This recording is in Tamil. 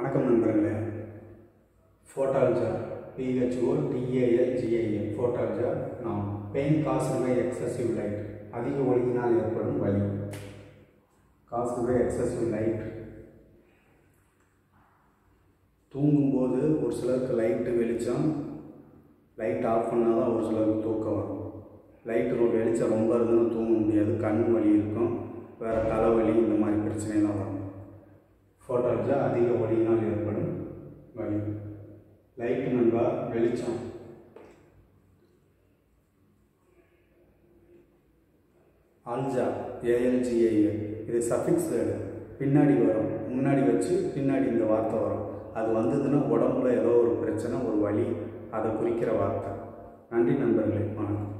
வணக்கம் நண்பர்களே. ஃபோட்டால்ஜா பிஹெச்ஓ டிஏஎல் ஜிஏஎல் ஃபோட்டால்ஜா நாம் பெயின் காசு பை எக்ஸசிவ் லைட் அதிக ஒளியினால் ஏற்படும் வலி. காசு பை எக்ஸசிவ் லைட் தூங்கும்போது ஒரு சிலருக்கு லைட்டு வெளிச்சம். லைட் ஆஃப் பண்ணால் தான் ஒரு சிலருக்கு தூக்கம் வரும். லைட்டு வெளிச்சம் ரொம்ப இருந்ததுன்னா தூங்க முடியாது. கண் வலி இருக்கும். வேறு தலைவலி இந்த மாதிரி பிரச்சனைலாம் வரும். ஃபோட்டோஜா அதிக ஒளியினால் ஏற்படும் வலி. லைட் நண்பா வெளிச்சம். ஆல்ஜா ஏஎல்ஜிஏஎல் இது சஃபிக்ஸ் வேர்டு. பின்னாடி வரும். முன்னாடி வச்சு பின்னாடி இந்த வார்த்தை வரும். அது வந்ததுன்னா உடம்புல ஏதோ ஒரு பிரச்சனை ஒரு வலி அதை குறிக்கிற வார்த்தை. நன்றி நண்பர்களே வணக்கம்.